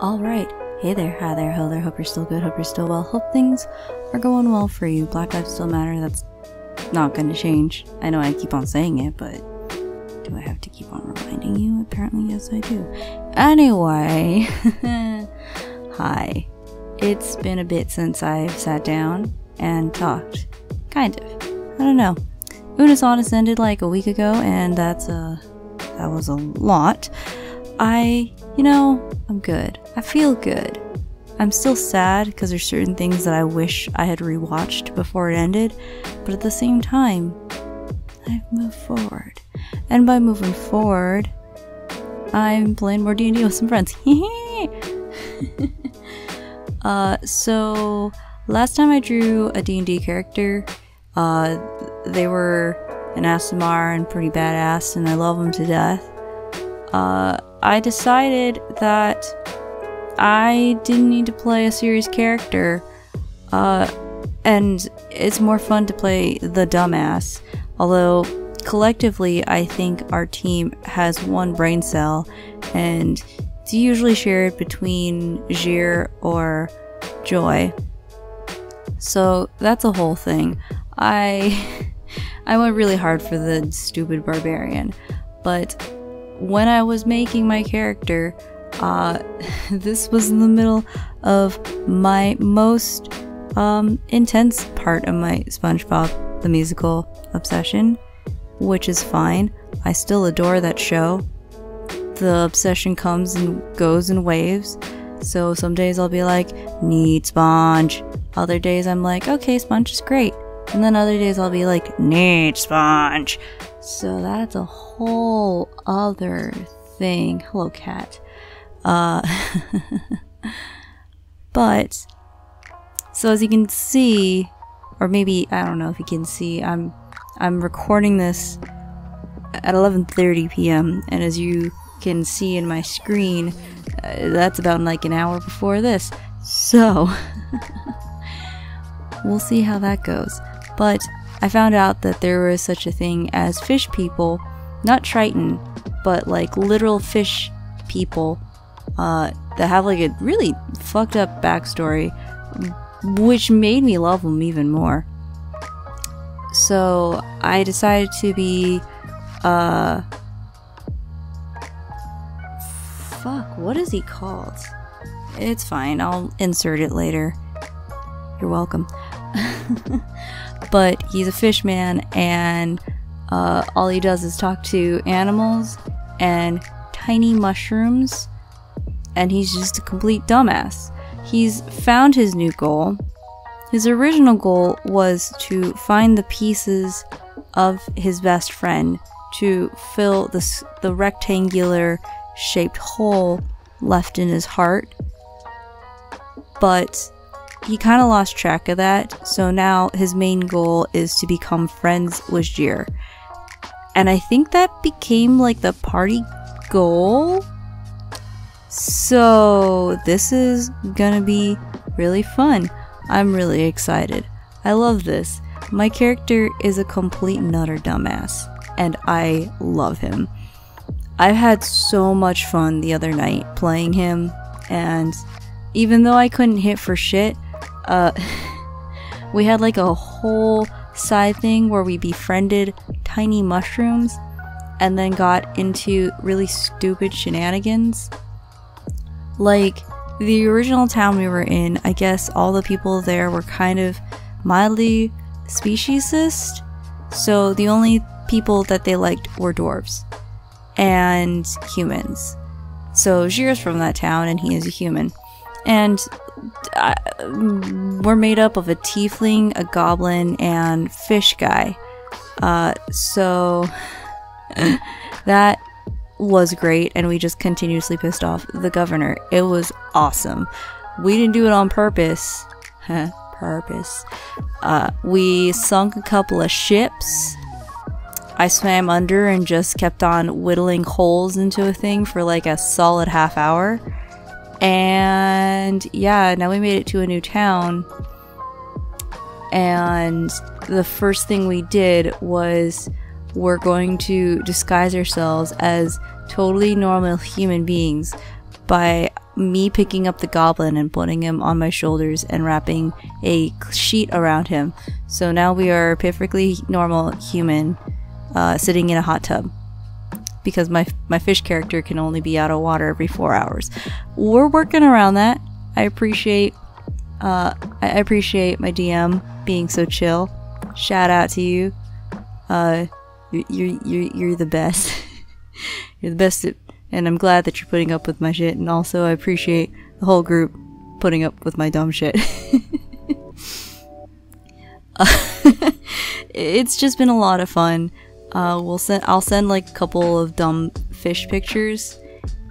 Alright, hey there, hi there, hello there, hope you're still good, hope you're still well, hope things are going well for you. Black Lives Still Matter, that's not gonna change. I know I keep on saying it, but do I have to keep on reminding you? Apparently, yes, I do. Anyway, hi. It's been a bit since I've sat down and talked. Kind of. I don't know. Unus Annus ended like a week ago, and that's uh that was a lot. I, you know, I'm good. I feel good. I'm still sad because there's certain things that I wish I had rewatched before it ended, but at the same time, I've moved forward. And by moving forward, I'm playing more D&D with some friends. uh, so last time I drew a D&D character, uh, they were an Aasimar and pretty badass, and I love them to death. Uh, I decided that I didn't need to play a serious character, uh, and it's more fun to play the dumbass. Although, collectively, I think our team has one brain cell, and it's usually shared between Jir or Joy. So that's a whole thing. I I went really hard for the stupid barbarian, but when I was making my character, uh, this was in the middle of my most um, intense part of my SpongeBob the Musical obsession, which is fine. I still adore that show. The obsession comes and goes in waves. So some days I'll be like, need Sponge. Other days I'm like, okay, Sponge is great. And then other days I'll be like, need Sponge. So that's a whole other thing. Hello, cat. Uh, but so as you can see, or maybe I don't know if you can see, I'm I'm recording this at 11:30 p.m. and as you can see in my screen, uh, that's about like an hour before this. So we'll see how that goes. But I found out that there was such a thing as fish people, not Triton, but like literal fish people uh, that have like a really fucked up backstory, which made me love them even more. So I decided to be, uh, fuck, what is he called? It's fine, I'll insert it later. You're welcome. but he's a fish man, and uh, all he does is talk to animals and tiny mushrooms, and he's just a complete dumbass. He's found his new goal. His original goal was to find the pieces of his best friend to fill the, the rectangular shaped hole left in his heart. But he kind of lost track of that, so now his main goal is to become friends with Jir. And I think that became like the party goal. So this is gonna be really fun. I'm really excited. I love this. My character is a complete nutter dumbass, and I love him. I've had so much fun the other night playing him, and even though I couldn't hit for shit, uh, we had like a whole side thing where we befriended tiny mushrooms and then got into really stupid shenanigans. Like, the original town we were in, I guess all the people there were kind of mildly speciesist, so the only people that they liked were dwarves and humans. So Jir's from that town and he is a human. And uh, we're made up of a tiefling, a goblin, and fish guy. Uh, so that was great, and we just continuously pissed off the governor. It was awesome. We didn't do it on purpose. Huh, purpose. Uh, we sunk a couple of ships. I swam under and just kept on whittling holes into a thing for like a solid half hour. And yeah, now we made it to a new town. And the first thing we did was we're going to disguise ourselves as totally normal human beings by me picking up the goblin and putting him on my shoulders and wrapping a sheet around him. So now we are a perfectly normal human uh, sitting in a hot tub because my my fish character can only be out of water every four hours. We're working around that. I appreciate uh, I appreciate my DM being so chill. Shout out to you. Uh, you're you're you're, the best. you're the best, at, and I'm glad that you're putting up with my shit. And also, I appreciate the whole group putting up with my dumb shit. uh, it's just been a lot of fun. Uh, we'll send. I'll send like a couple of dumb fish pictures,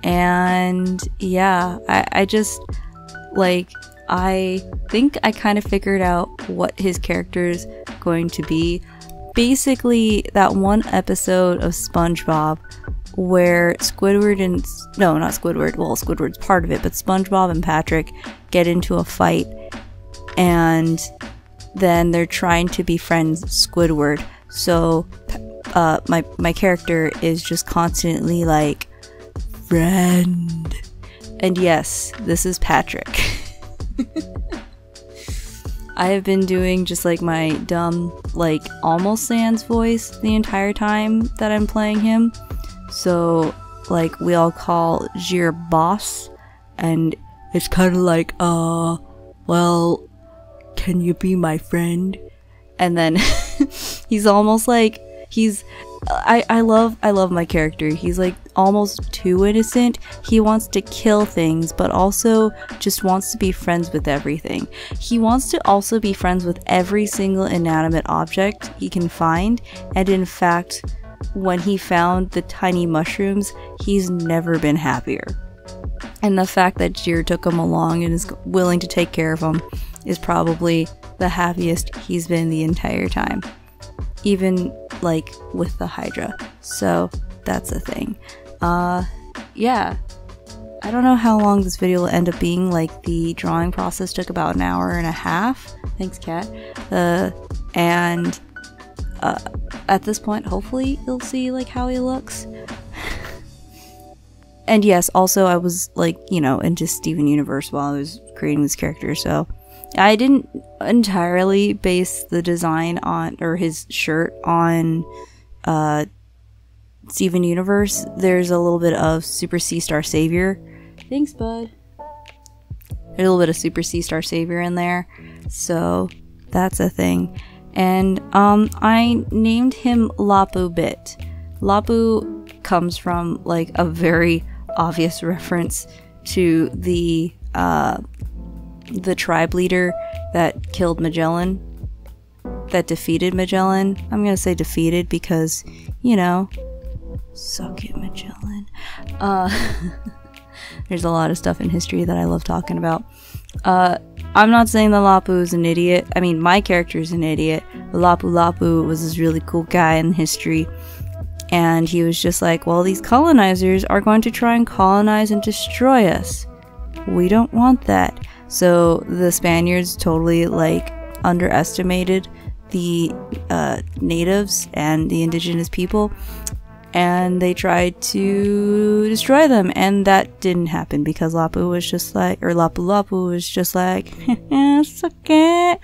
and yeah, I, I just like. I think I kind of figured out what his character is going to be. Basically, that one episode of SpongeBob where Squidward and no, not Squidward. Well, Squidward's part of it, but SpongeBob and Patrick get into a fight, and then they're trying to befriend Squidward. So uh, my my character is just constantly like friend. And yes, this is Patrick. I have been doing just like my dumb, like almost Sans voice the entire time that I'm playing him. So, like, we all call Jir boss, and it's kind of like, uh, well, can you be my friend? And then he's almost like he's I, I love I love my character. He's like almost too innocent. He wants to kill things, but also just wants to be friends with everything. He wants to also be friends with every single inanimate object he can find, and in fact, when he found the tiny mushrooms, he's never been happier. And the fact that Jir took him along and is willing to take care of him is probably the happiest he's been the entire time even like with the Hydra. So that's a thing. Uh, yeah. I don't know how long this video will end up being. Like the drawing process took about an hour and a half. Thanks, cat. Uh, and uh, at this point, hopefully you'll see like how he looks. and yes, also I was like you know into Steven Universe while I was creating this character, so I didn't entirely base the design on or his shirt on uh Steven Universe. There's a little bit of Super Sea Star Savior. Thanks, bud. There's a little bit of Super Sea Star Savior in there. So that's a thing. And um I named him Lapu Bit. Lapu comes from like a very obvious reference to the uh the tribe leader that killed Magellan, that defeated Magellan. I'm gonna say defeated because, you know, suck it, Magellan. Uh, there's a lot of stuff in history that I love talking about. Uh, I'm not saying the Lapu is an idiot. I mean, my character is an idiot. The Lapu Lapu was this really cool guy in history. And he was just like, well, these colonizers are going to try and colonize and destroy us. We don't want that. So the Spaniards totally like underestimated the uh, natives and the indigenous people and they tried to destroy them and that didn't happen because Lapu was just like or Lapu Lapu was just like suck it.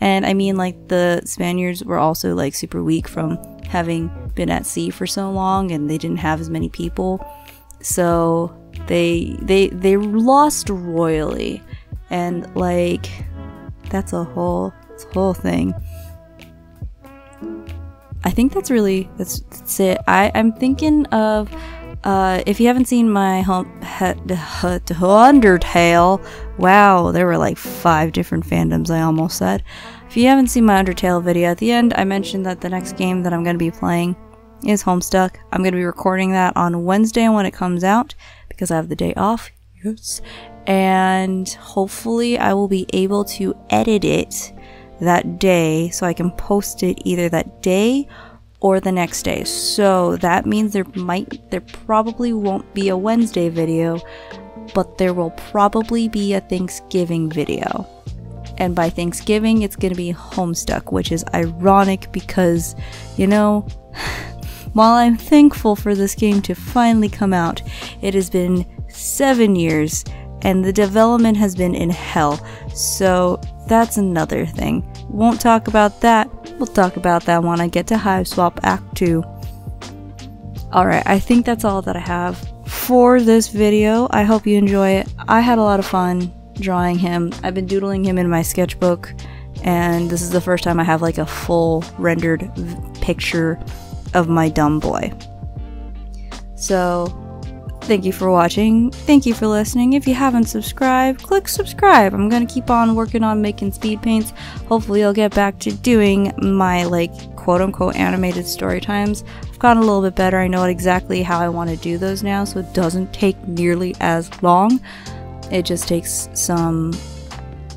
And I mean like the Spaniards were also like super weak from having been at sea for so long and they didn't have as many people. So they they they lost royally and like that's a whole a whole thing i think that's really that's, that's it i i'm thinking of uh, if you haven't seen my home Undertale, wow, there were like five different fandoms. I almost said. If you haven't seen my Undertale video at the end, I mentioned that the next game that I'm going to be playing is Homestuck. I'm going to be recording that on Wednesday when it comes out because I have the day off. Yes, and hopefully I will be able to edit it that day so I can post it either that day or the next day. So that means there might there probably won't be a Wednesday video, but there will probably be a Thanksgiving video. And by Thanksgiving, it's going to be Homestuck, which is ironic because, you know, while I'm thankful for this game to finally come out, it has been seven years and the development has been in hell. So that's another thing. Won't talk about that. We'll talk about that when I get to Hiveswap Act 2. Alright, I think that's all that I have for this video. I hope you enjoy it. I had a lot of fun drawing him. I've been doodling him in my sketchbook, and this is the first time I have like a full rendered picture of my dumb boy. So, thank you for watching. Thank you for listening. If you haven't subscribed, click subscribe. I'm gonna keep on working on making speed paints. Hopefully, I'll get back to doing my like quote unquote animated story times. I've gotten a little bit better. I know exactly how I want to do those now, so it doesn't take nearly as long. It just takes some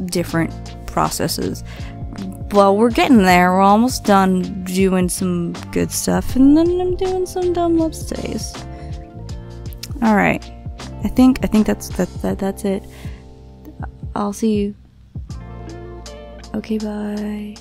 different processes. Well, we're getting there. We're almost done doing some good stuff, and then I'm doing some dumb love stays. All right, I think I think that's that, that that's it. I'll see you. Okay, bye.